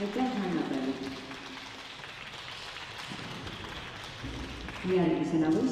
aitäh, Hanna-Päevi! järgmisena võistleb